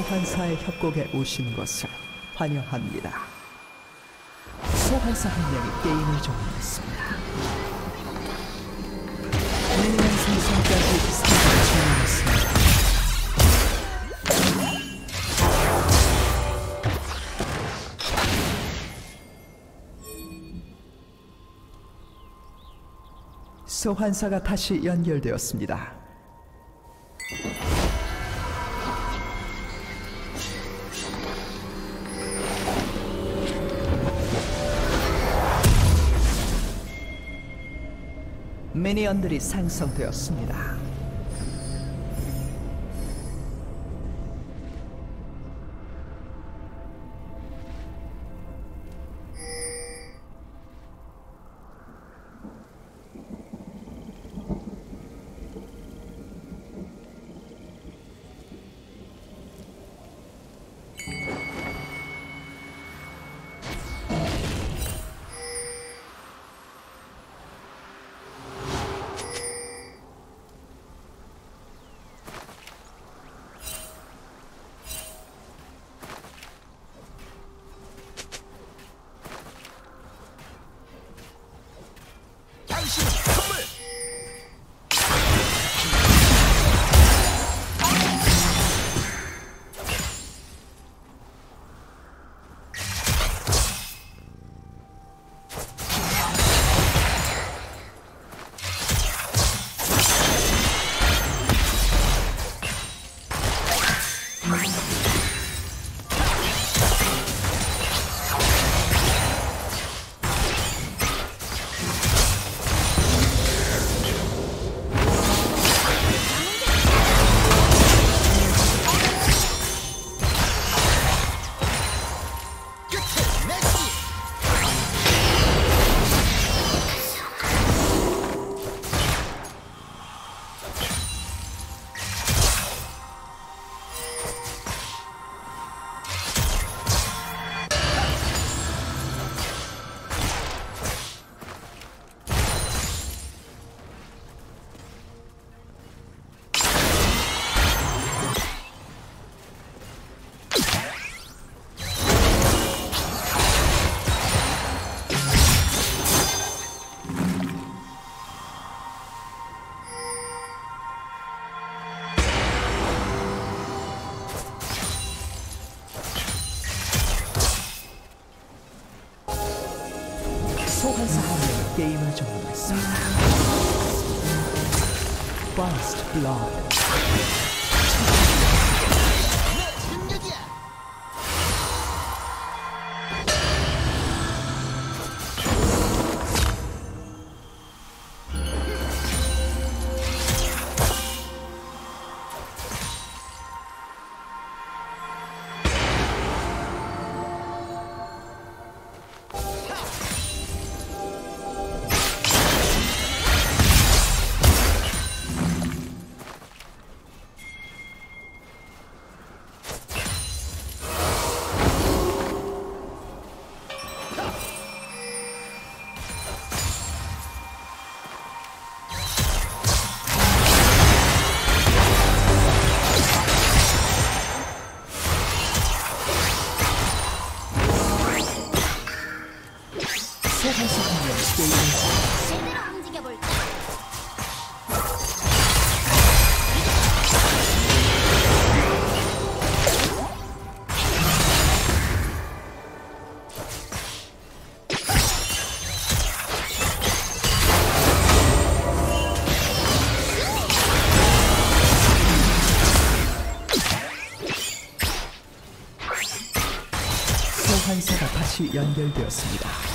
소환사의 협곡에 오신 것을 환영합니다. 소환사 한 명이 게임을 종료했습니다. 미니언 생성까지 3분 종료했습니다. 소환사가 다시 연결되었습니다. 미니언들이 생성되었습니다. 끝을 게임을 종료했습니다. First Blood 연결되었습니다.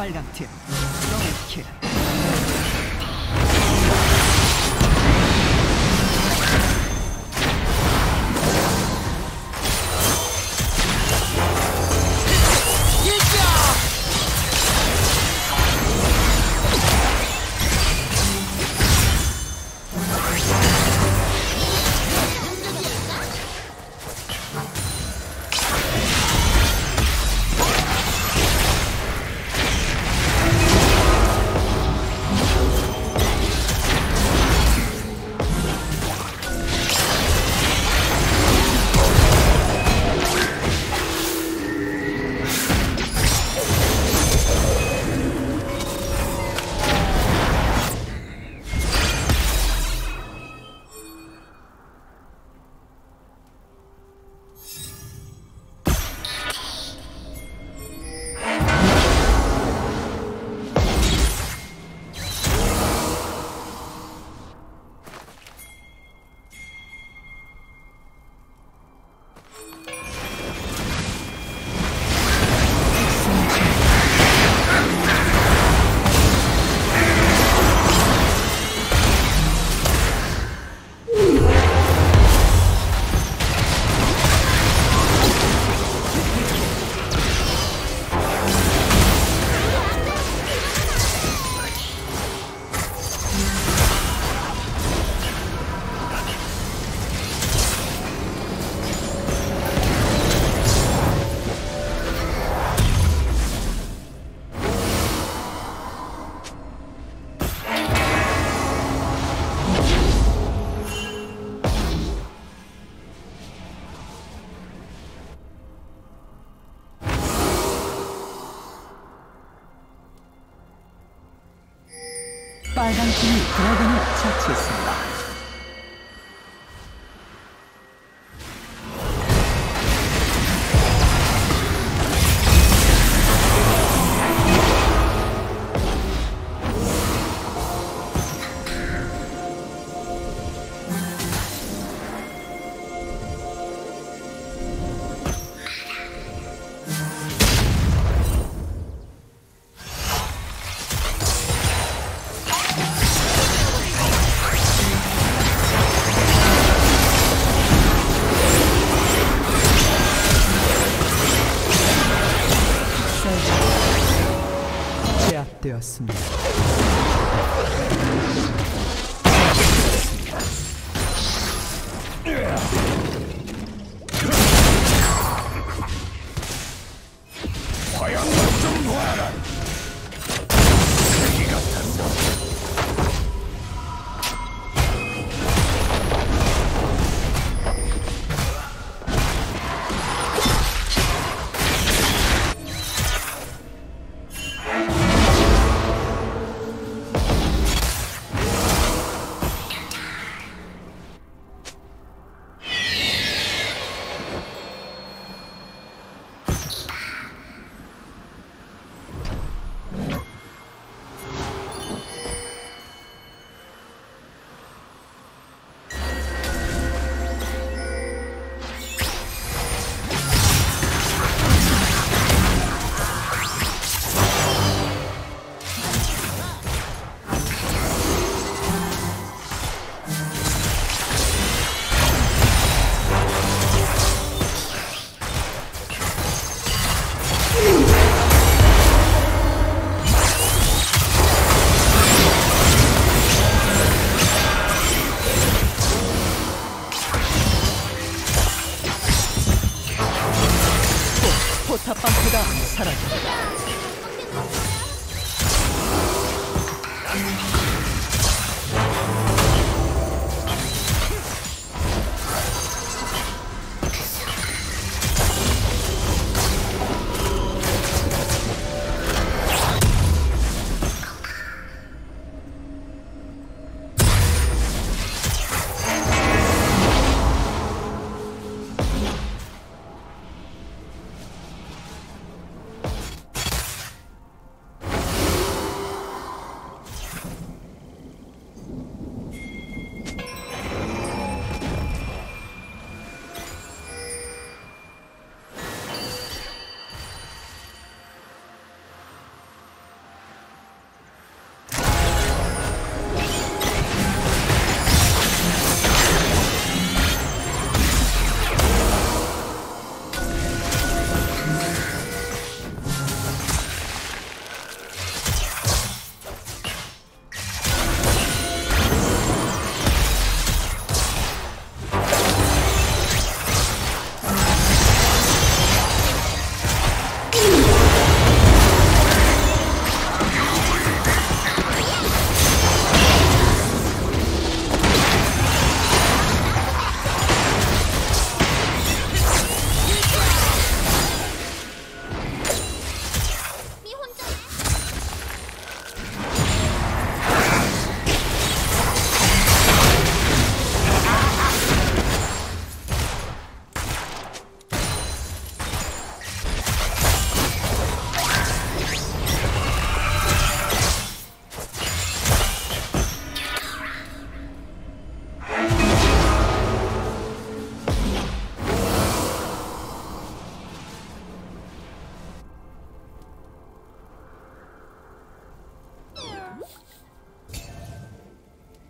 빨강 팀 더블킬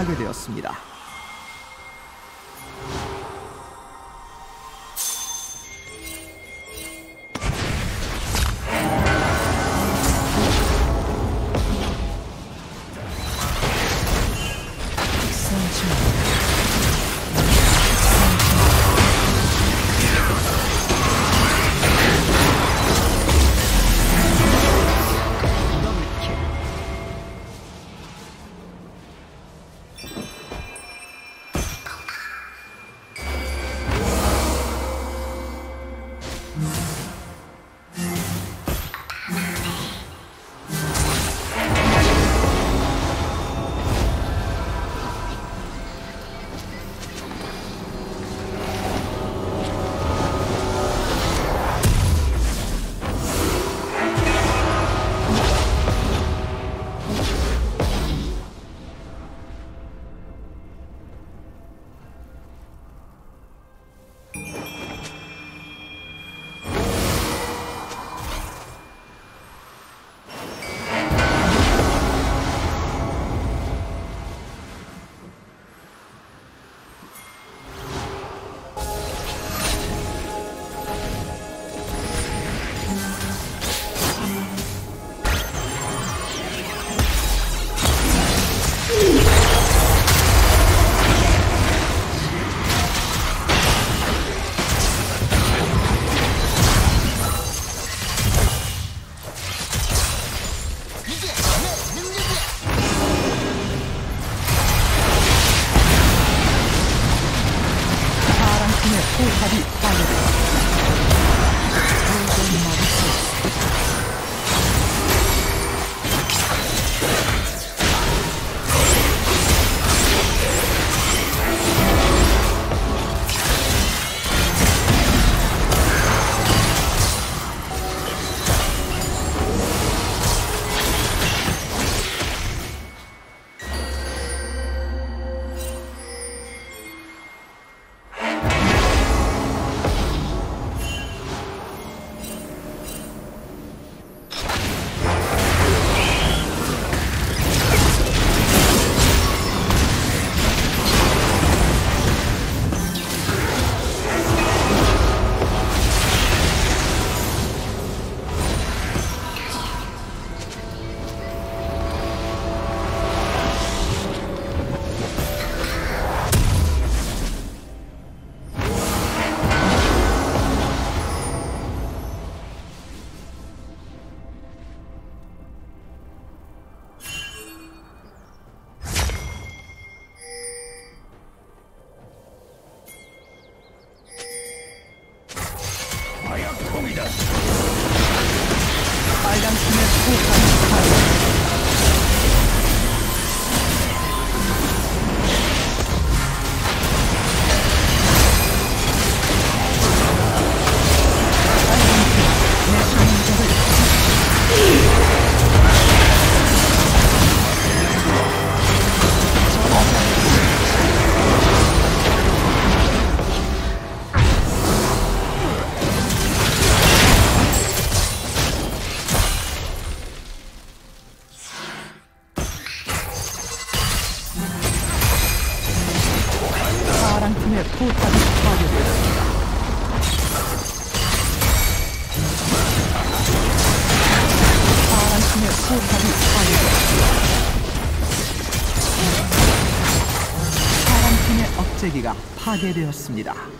포탑이 파괴되었습니다. 억제기가 파괴되었습니다.